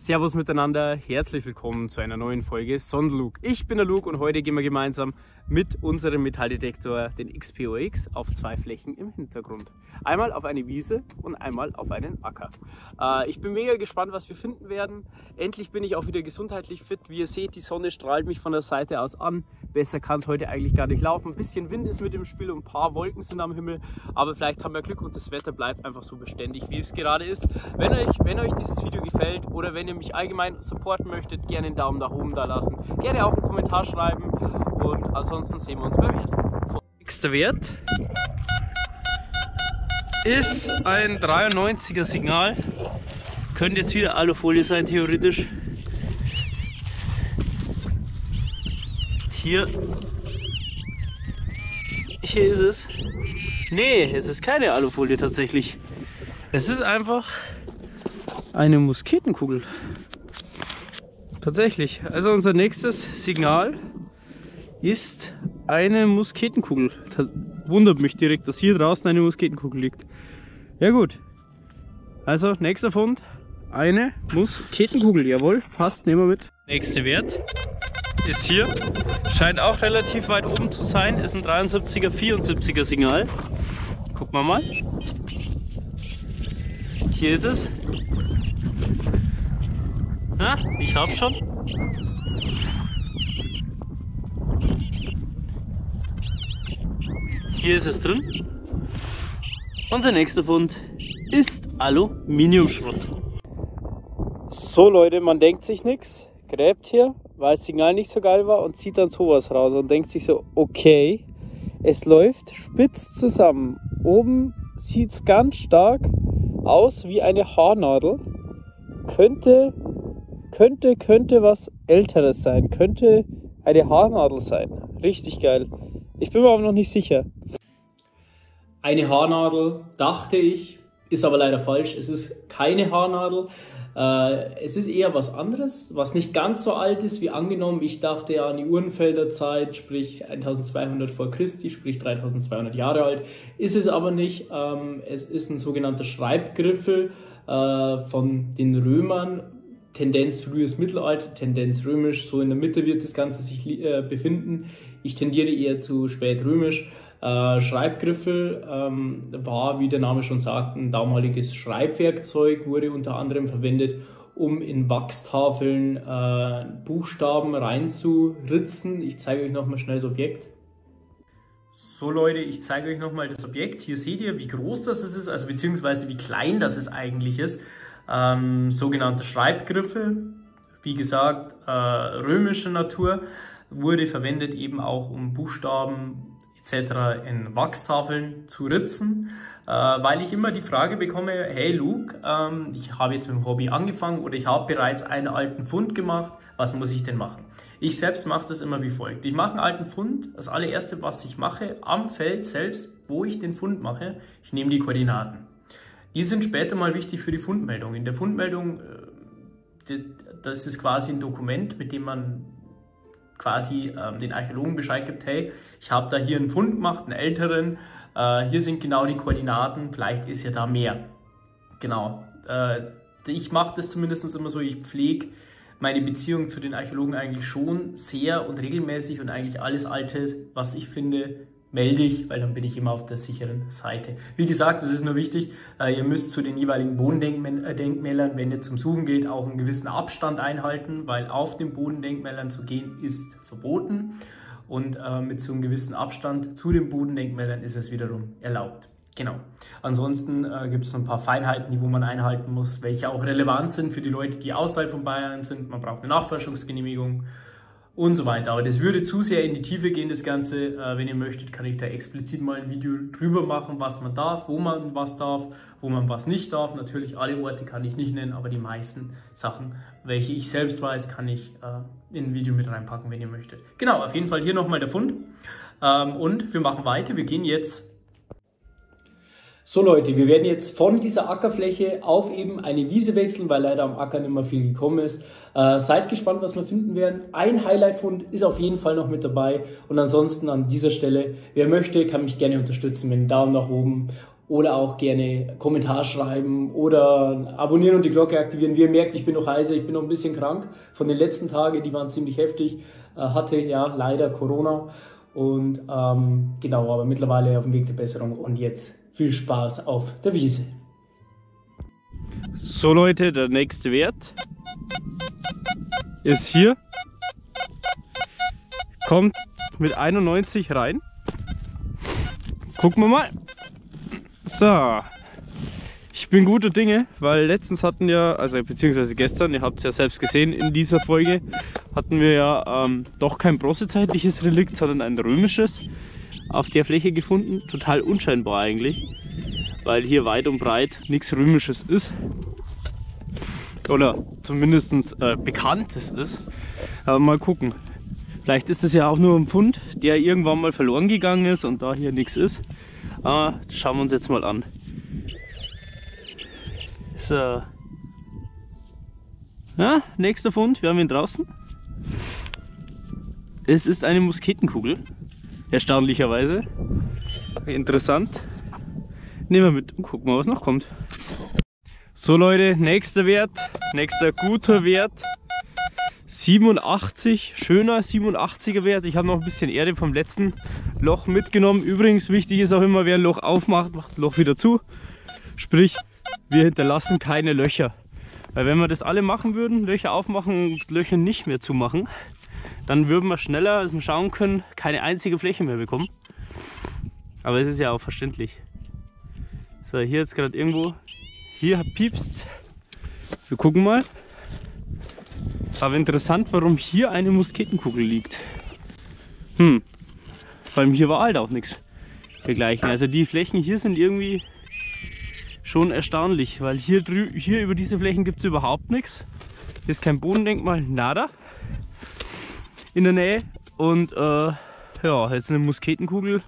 Servus miteinander, herzlich willkommen zu einer neuen Folge Sonderlook. Ich bin der Luke und heute gehen wir gemeinsam mit unserem Metalldetektor, den XPOX, auf zwei Flächen im Hintergrund. Einmal auf eine Wiese und einmal auf einen Acker. Äh, ich bin mega gespannt, was wir finden werden. Endlich bin ich auch wieder gesundheitlich fit. Wie ihr seht, die Sonne strahlt mich von der Seite aus an. Besser kann es heute eigentlich gar nicht laufen. Ein bisschen Wind ist mit dem Spiel und ein paar Wolken sind am Himmel. Aber vielleicht haben wir Glück und das Wetter bleibt einfach so beständig, wie es gerade ist. Wenn euch, wenn euch dieses Video gefällt oder wenn ihr mich allgemein supporten möchtet, gerne einen Daumen nach oben da lassen. Gerne auch einen Kommentar schreiben und ansonsten sehen wir uns beim ersten. Nächster Wert ist ein 93er Signal. Könnte jetzt wieder Alufolie sein, theoretisch. Hier. Hier ist es. Nee, es ist keine Alufolie tatsächlich. Es ist einfach eine Musketenkugel. Tatsächlich. Also unser nächstes Signal ist eine Musketenkugel. Das wundert mich direkt, dass hier draußen eine Musketenkugel liegt. Ja gut. Also nächster Fund. Eine Musketenkugel. Jawohl, passt, nehmen wir mit. Nächster Wert ist hier. Scheint auch relativ weit oben zu sein. Ist ein 73er, 74er Signal. Gucken wir mal. Hier ist es. Ja, ich hab schon. Hier ist es drin. Unser nächster Fund ist Aluminiumschrott. So Leute, man denkt sich nichts, gräbt hier, weil das Signal nicht so geil war und zieht dann sowas raus und denkt sich so, okay, es läuft spitz zusammen. Oben sieht es ganz stark aus wie eine Haarnadel. Könnte, könnte, könnte was Älteres sein. Könnte eine Haarnadel sein. Richtig geil. Ich bin mir aber noch nicht sicher. Eine Haarnadel, dachte ich, ist aber leider falsch. Es ist keine Haarnadel. Äh, es ist eher was anderes, was nicht ganz so alt ist wie angenommen. Ich dachte ja an die Uhrenfelder Zeit, sprich 1200 vor Christi, sprich 3200 Jahre alt. Ist es aber nicht. Ähm, es ist ein sogenannter Schreibgriffel äh, von den Römern. Tendenz frühes Mittelalter, Tendenz römisch, so in der Mitte wird das Ganze sich äh, befinden. Ich tendiere eher zu spät römisch. Äh, Schreibgriffel ähm, war, wie der Name schon sagt, ein damaliges Schreibwerkzeug, wurde unter anderem verwendet, um in Wachstafeln äh, Buchstaben reinzuritzen. Ich zeige euch nochmal schnell das Objekt. So Leute, ich zeige euch nochmal das Objekt. Hier seht ihr, wie groß das ist, also beziehungsweise wie klein das es eigentlich ist. Ähm, sogenannte Schreibgriffel, wie gesagt, äh, römischer Natur, wurde verwendet eben auch um Buchstaben etc. in Wachstafeln zu ritzen, äh, weil ich immer die Frage bekomme, hey Luke, ähm, ich habe jetzt mit dem Hobby angefangen oder ich habe bereits einen alten Fund gemacht, was muss ich denn machen? Ich selbst mache das immer wie folgt. Ich mache einen alten Fund, das allererste, was ich mache, am Feld selbst, wo ich den Fund mache, ich nehme die Koordinaten. Die sind später mal wichtig für die Fundmeldung. In der Fundmeldung, äh, das ist quasi ein Dokument, mit dem man quasi ähm, den Archäologen Bescheid gibt, hey, ich habe da hier einen Fund gemacht, einen älteren, äh, hier sind genau die Koordinaten, vielleicht ist ja da mehr. Genau. Äh, ich mache das zumindest immer so, ich pflege meine Beziehung zu den Archäologen eigentlich schon sehr und regelmäßig und eigentlich alles Alte, was ich finde, melde ich, weil dann bin ich immer auf der sicheren Seite. Wie gesagt, das ist nur wichtig, äh, ihr müsst zu den jeweiligen Bodendenkmälern, wenn ihr zum Suchen geht, auch einen gewissen Abstand einhalten, weil auf den Bodendenkmälern zu gehen ist verboten und äh, mit so einem gewissen Abstand zu den Bodendenkmälern ist es wiederum erlaubt. Genau. Ansonsten äh, gibt es ein paar Feinheiten, die wo man einhalten muss, welche auch relevant sind für die Leute, die außerhalb von Bayern sind. Man braucht eine Nachforschungsgenehmigung und so weiter. Aber das würde zu sehr in die Tiefe gehen, das Ganze. Äh, wenn ihr möchtet, kann ich da explizit mal ein Video drüber machen, was man darf, wo man was darf, wo man was nicht darf. Natürlich alle Orte kann ich nicht nennen, aber die meisten Sachen, welche ich selbst weiß, kann ich äh, in ein Video mit reinpacken, wenn ihr möchtet. Genau, auf jeden Fall hier nochmal der Fund. Ähm, und wir machen weiter. Wir gehen jetzt so Leute, wir werden jetzt von dieser Ackerfläche auf eben eine Wiese wechseln, weil leider am Acker nicht mehr viel gekommen ist. Äh, seid gespannt, was wir finden werden. Ein Highlight-Fund ist auf jeden Fall noch mit dabei. Und ansonsten an dieser Stelle, wer möchte, kann mich gerne unterstützen mit einem Daumen nach oben oder auch gerne Kommentar schreiben oder abonnieren und die Glocke aktivieren. Wie ihr merkt, ich bin noch heiser, ich bin noch ein bisschen krank. Von den letzten Tagen, die waren ziemlich heftig, äh, hatte ja leider Corona und ähm, genau, aber mittlerweile auf dem Weg der Besserung und jetzt viel Spaß auf der Wiese. So Leute, der nächste Wert ist hier. Kommt mit 91 rein. Gucken wir mal. So. Ich bin guter Dinge, weil letztens hatten wir, also beziehungsweise gestern, ihr habt es ja selbst gesehen in dieser Folge, hatten wir ja ähm, doch kein bronzezeitliches Relikt, sondern ein römisches auf der Fläche gefunden. Total unscheinbar eigentlich, weil hier weit und breit nichts römisches ist. Oder zumindest äh, bekanntes ist. Aber mal gucken. Vielleicht ist es ja auch nur ein Fund, der irgendwann mal verloren gegangen ist und da hier nichts ist. Aber schauen wir uns jetzt mal an. So. Ja, nächster Fund, wir haben ihn draußen. Es ist eine Musketenkugel, erstaunlicherweise. Interessant. Nehmen wir mit und gucken mal, was noch kommt. So Leute, nächster Wert, nächster guter Wert. 87, schöner 87er Wert. Ich habe noch ein bisschen Erde vom letzten Loch mitgenommen. Übrigens, wichtig ist auch immer, wer ein Loch aufmacht, macht das Loch wieder zu. Sprich, wir hinterlassen keine Löcher. Weil wenn wir das alle machen würden, Löcher aufmachen und Löcher nicht mehr zumachen, dann würden wir schneller, als wir schauen können, keine einzige Fläche mehr bekommen. Aber es ist ja auch verständlich. So, hier jetzt gerade irgendwo, hier piepst Wir gucken mal. Aber interessant, warum hier eine Musketenkugel liegt. Hm, vor allem hier war halt auch nichts dergleichen. Also die Flächen hier sind irgendwie schon erstaunlich, weil hier, hier über diese Flächen gibt es überhaupt nichts. Hier ist kein Bodendenkmal, nada in der Nähe. Und äh, ja, jetzt eine Musketenkugel.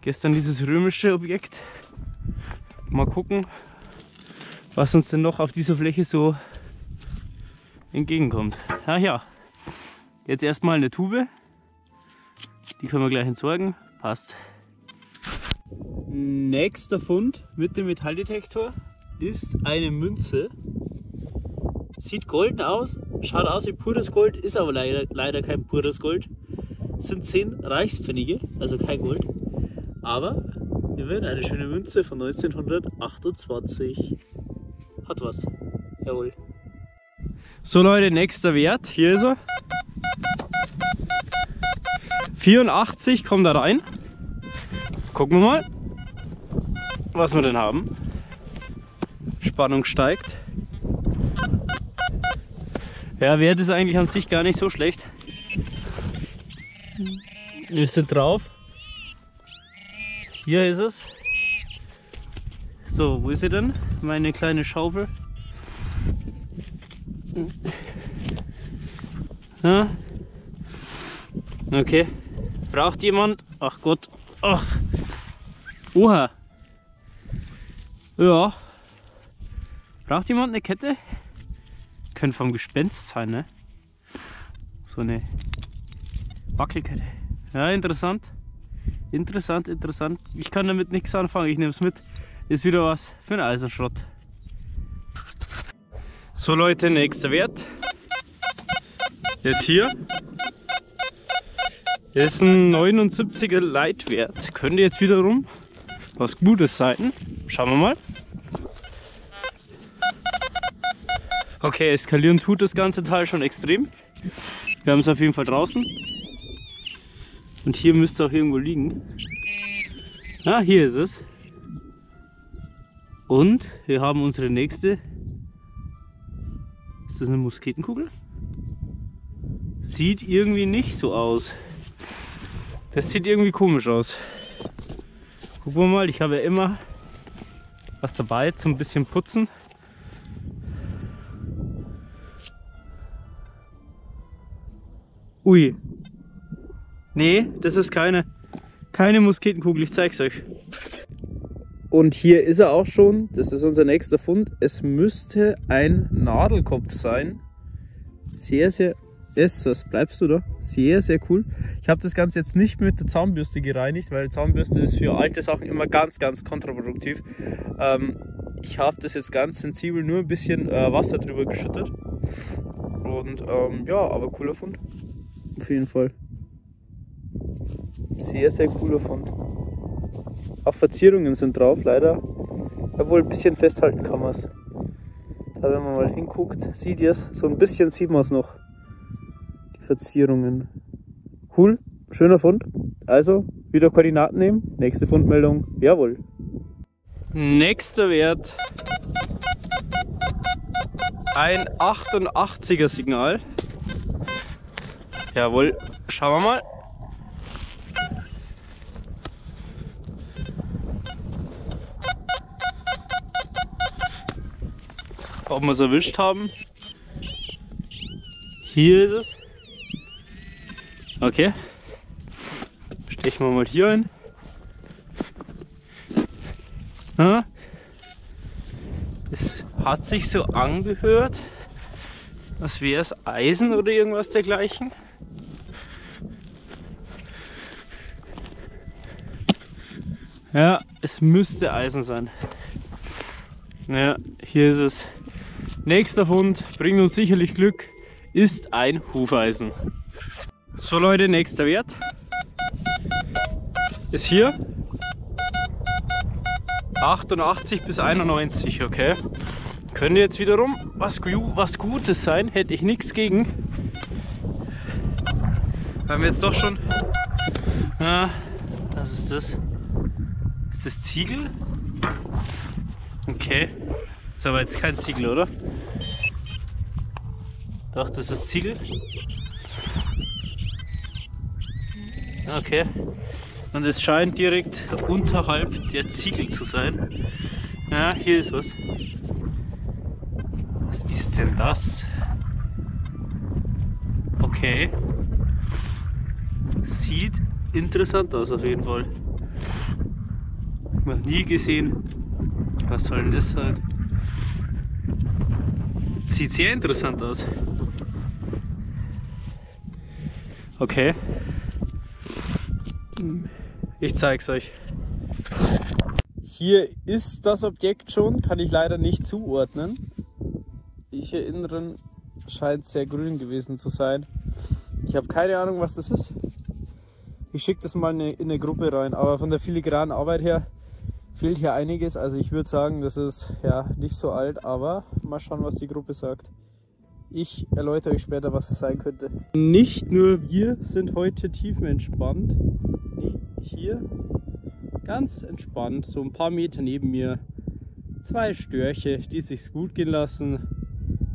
Gestern dieses römische Objekt. Mal gucken, was uns denn noch auf dieser Fläche so entgegenkommt. Ja, ja. Jetzt erstmal eine Tube. Die können wir gleich entsorgen. Passt. Nächster Fund mit dem Metalldetektor ist eine Münze. Sieht golden aus, schaut aus wie pures Gold, ist aber leider, leider kein pures Gold. Es sind 10 Reichspfennige, also kein Gold. Aber immerhin eine schöne Münze von 1928. Hat was. Jawohl. So Leute, nächster Wert. Hier ist er. 84 kommt da rein. Gucken wir mal, was wir denn haben. Spannung steigt. Ja, Wert ist eigentlich an sich gar nicht so schlecht. Wir sind drauf. Hier ist es. So, wo ist sie denn? Meine kleine Schaufel. Ja. Okay. Braucht jemand? Ach Gott. Ach. Oha. Ja. Braucht jemand eine Kette? Könnte vom Gespenst sein, ne? So eine Wackelkette. Ja, interessant. Interessant, interessant. Ich kann damit nichts anfangen. Ich nehme es mit. Ist wieder was für einen Eisenschrott. So Leute, nächster Wert. Ist hier. Ist ein 79er Leitwert. Könnte jetzt wiederum was Gutes sein. Schauen wir mal. Okay, eskalieren tut das ganze Teil schon extrem. Wir haben es auf jeden Fall draußen. Und hier müsste es auch irgendwo liegen. Ah, hier ist es. Und wir haben unsere nächste. Ist das eine Musketenkugel? Sieht irgendwie nicht so aus. Das sieht irgendwie komisch aus. Gucken wir mal, ich habe ja immer was dabei zum bisschen putzen. Ui. Nee, das ist keine, keine Musketenkugel, ich zeig's euch. Und hier ist er auch schon, das ist unser nächster Fund. Es müsste ein Nadelkopf sein. Sehr, sehr, ist das, bleibst du da? Sehr, sehr cool. Ich habe das Ganze jetzt nicht mit der Zahnbürste gereinigt, weil Zahnbürste ist für alte Sachen immer ganz, ganz kontraproduktiv. Ähm, ich habe das jetzt ganz sensibel nur ein bisschen äh, Wasser drüber geschüttet. Und ähm, ja, aber cooler Fund. Auf jeden Fall. Sehr, sehr cooler Fund. Auch Verzierungen sind drauf, leider. Obwohl ein bisschen festhalten kann man es. Da wenn man mal hinguckt, sieht ihr es. So ein bisschen sieht man es noch. Die Verzierungen. Cool, schöner Fund. Also wieder Koordinaten nehmen. Nächste Fundmeldung. Jawohl. Nächster Wert. Ein 88er Signal. Jawohl. Schauen wir mal. Ob wir es erwischt haben. Hier ist es. Okay. Stechen wir mal hier ein. Ja. Es hat sich so angehört, als wäre es Eisen oder irgendwas dergleichen. Ja, es müsste Eisen sein. Ja, hier ist es. Nächster Fund, bringt uns sicherlich Glück, ist ein Hufeisen. So Leute, nächster Wert ist hier 88 bis 91, okay. Könnte jetzt wiederum was, was Gutes sein, hätte ich nichts gegen. Weil wir jetzt doch schon... Ja, was ist das? Ist das Ziegel? Okay. Ist aber jetzt kein Ziegel, oder? Doch, das ist Ziegel. Okay. Und es scheint direkt unterhalb der Ziegel zu sein. Ja, hier ist was. Was ist denn das? Okay. Sieht interessant aus auf jeden Fall. Noch nie gesehen. Was soll denn das sein? Sieht sehr interessant aus. Okay. Ich zeige es euch. Hier ist das Objekt schon, kann ich leider nicht zuordnen. Ich erinnere, scheint sehr grün gewesen zu sein. Ich habe keine Ahnung, was das ist. Ich schicke das mal in eine Gruppe rein, aber von der filigranen Arbeit her fehlt hier einiges. Also ich würde sagen, das ist ja nicht so alt, aber mal schauen, was die Gruppe sagt. Ich erläutere euch später, was es sein könnte. Nicht nur wir sind heute tiefenentspannt. Hier ganz entspannt, so ein paar Meter neben mir, zwei Störche, die sich gut gehen lassen.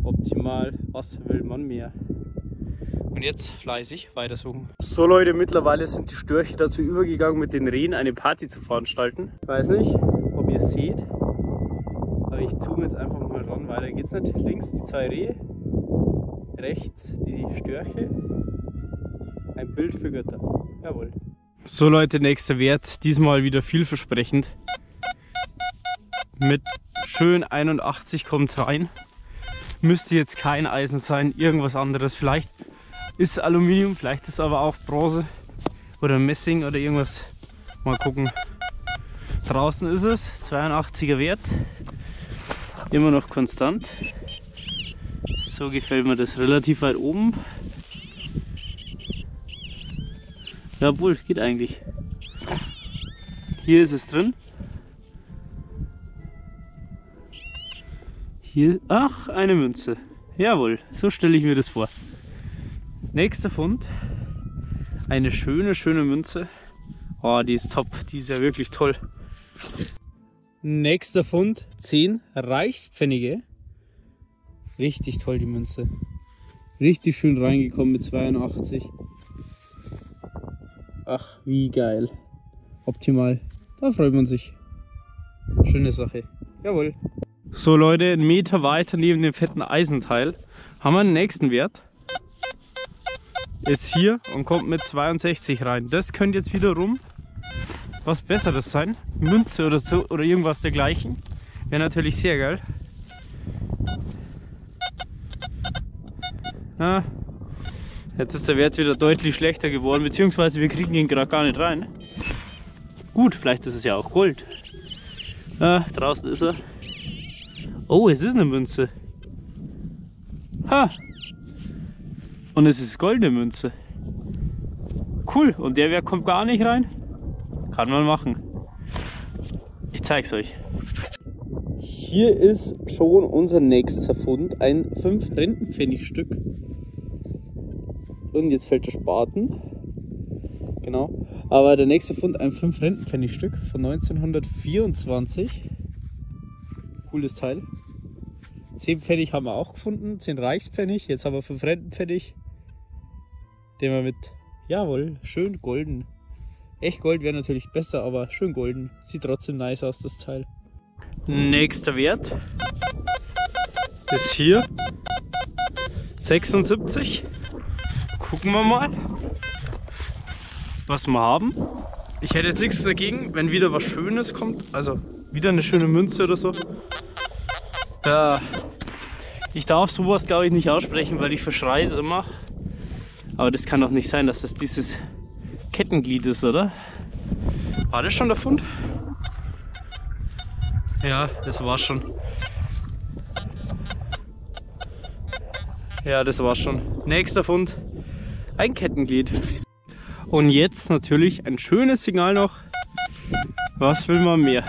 Optimal, was will man mehr? Und jetzt fleißig weitersuchen. So Leute, mittlerweile sind die Störche dazu übergegangen, mit den Rehen eine Party zu veranstalten. Ich weiß nicht, ob ihr es seht, aber ich zoome jetzt einfach mal ran. Weiter geht's nicht. Links die zwei Rehe, rechts die Störche. Ein Bild für Götter. Jawohl. So Leute, nächster Wert. Diesmal wieder vielversprechend. Mit schön 81 kommt es rein. Müsste jetzt kein Eisen sein, irgendwas anderes. Vielleicht ist Aluminium, vielleicht ist aber auch Bronze oder Messing oder irgendwas. Mal gucken. Draußen ist es, 82er Wert. Immer noch konstant. So gefällt mir das relativ weit oben. Jawohl, geht eigentlich. Hier ist es drin. Hier, ach, eine Münze. Jawohl, so stelle ich mir das vor. Nächster Fund. Eine schöne, schöne Münze. Oh, die ist top. Die ist ja wirklich toll. Nächster Fund. 10 Reichspfennige. Richtig toll, die Münze. Richtig schön reingekommen mit 82. Ach, wie geil. Optimal. Da freut man sich. Schöne Sache. Jawohl. So Leute, einen Meter weiter neben dem fetten Eisenteil haben wir einen nächsten Wert. Ist hier und kommt mit 62 rein. Das könnte jetzt wiederum was Besseres sein. Münze oder so oder irgendwas dergleichen. Wäre natürlich sehr geil. Ja, Jetzt ist der Wert wieder deutlich schlechter geworden, beziehungsweise wir kriegen ihn gerade gar nicht rein. Gut, vielleicht ist es ja auch Gold. Ah, draußen ist er. Oh, es ist eine Münze. Ha! Und es ist goldene Münze. Cool. Und der Wert kommt gar nicht rein? Kann man machen. Ich zeig's euch. Hier ist schon unser nächster Fund. Ein 5 Rentenpfennigstück. Und jetzt fällt der Spaten. Genau. Aber der nächste Fund, ein 5 Rentenpfennigstück von 1924. Cooles Teil. 10 Pfennig haben wir auch gefunden, 10 Reichspfennig, jetzt haben wir 5 Rentenpfennig, den wir mit, jawohl, schön golden. Echt Gold wäre natürlich besser, aber schön golden. Sieht trotzdem nice aus, das Teil. Nächster Wert ist hier 76. Gucken wir mal, was wir haben. Ich hätte jetzt nichts dagegen, wenn wieder was Schönes kommt. Also wieder eine schöne Münze oder so. Ja, ich darf sowas glaube ich nicht aussprechen, weil ich verschreie es immer. Aber das kann doch nicht sein, dass das dieses Kettenglied ist, oder? War das schon der Fund? Ja, das war schon. Ja, das war schon. Nächster Fund, ein Kettenglied. Und jetzt natürlich ein schönes Signal noch. Was will man mehr?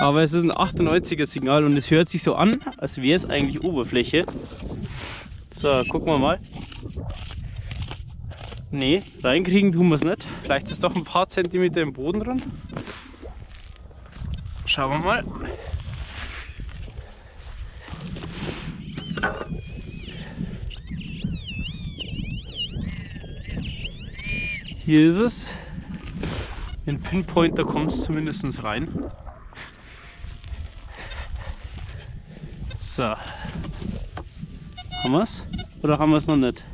Aber es ist ein 98er Signal und es hört sich so an, als wäre es eigentlich Oberfläche. So, gucken wir mal. Ne, reinkriegen tun wir es nicht. Vielleicht ist doch ein paar Zentimeter im Boden drin. Schauen wir mal. Hier ist es. In Pinpointer kommt es zumindest rein. So. Haben wir es? Oder haben wir es noch nicht?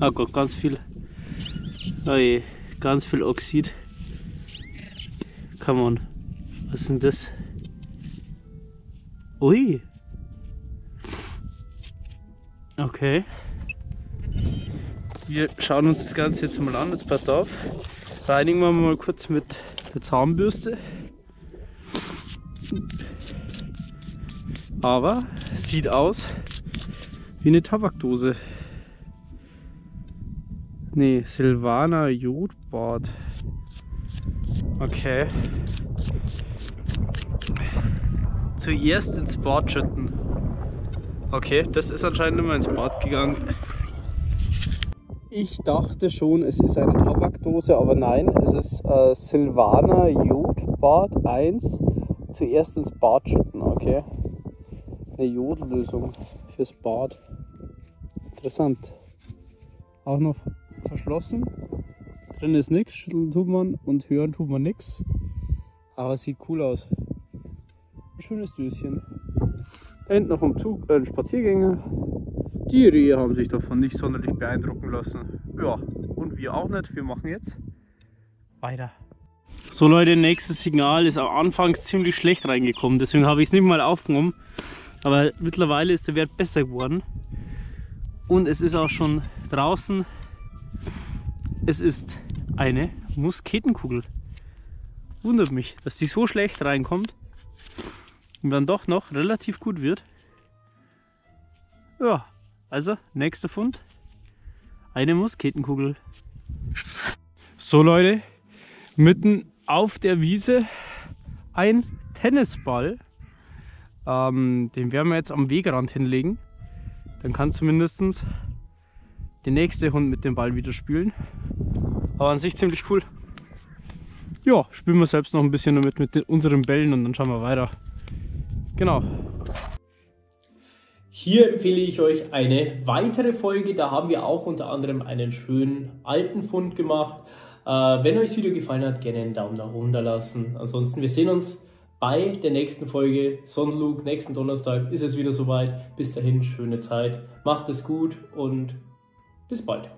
Ah Gott, ganz viel. Oh je, ganz viel Oxid. Come on. Was ist denn das? Ui. Okay. Wir schauen uns das Ganze jetzt mal an. Jetzt passt auf. Reinigen wir mal kurz mit der Zahnbürste. Aber sieht aus wie eine Tabakdose. Ne, Silvana Jodbad. Okay. Zuerst ins Bad schütten. Okay, das ist anscheinend immer ins Bad gegangen. Ich dachte schon, es ist eine Tabakdose, aber nein, es ist äh, Silvana Jodbad 1. Zuerst ins Bad schütten, okay eine Jodlösung fürs Bad. Interessant. Auch noch verschlossen. Drin ist nichts, schütteln tut man und hören tut man nichts. Aber sieht cool aus. Ein schönes Döschen. Da hinten noch am Zug äh, Spaziergänger. Die Rehe haben sich davon nicht sonderlich beeindrucken lassen. Ja, und wir auch nicht. Wir machen jetzt weiter. So Leute, nächstes Signal ist am Anfangs ziemlich schlecht reingekommen, deswegen habe ich es nicht mal aufgenommen. Aber mittlerweile ist der Wert besser geworden. Und es ist auch schon draußen. Es ist eine Musketenkugel. Wundert mich, dass die so schlecht reinkommt und dann doch noch relativ gut wird. Ja, also nächster Fund. Eine Musketenkugel. So Leute, mitten auf der Wiese ein Tennisball. Ähm, den werden wir jetzt am Wegrand hinlegen. Dann kann zumindest der nächste Hund mit dem Ball wieder spielen. Aber an sich ziemlich cool. Ja, spielen wir selbst noch ein bisschen damit mit unseren Bällen und dann schauen wir weiter. Genau. Hier empfehle ich euch eine weitere Folge. Da haben wir auch unter anderem einen schönen alten Fund gemacht. Äh, wenn euch das Video gefallen hat, gerne einen Daumen nach oben da lassen. Ansonsten, wir sehen uns bei der nächsten Folge Sonnenlug, nächsten Donnerstag ist es wieder soweit. Bis dahin, schöne Zeit, macht es gut und bis bald.